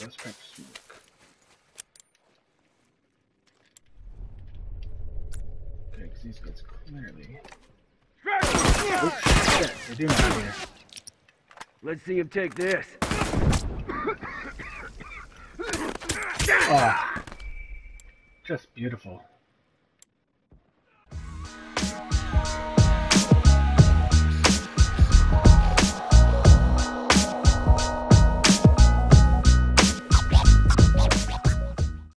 Let's pack smoke. Okay, because these guys clearly. Oops, shit, they do not here. Let's see him take this. Oh, just beautiful.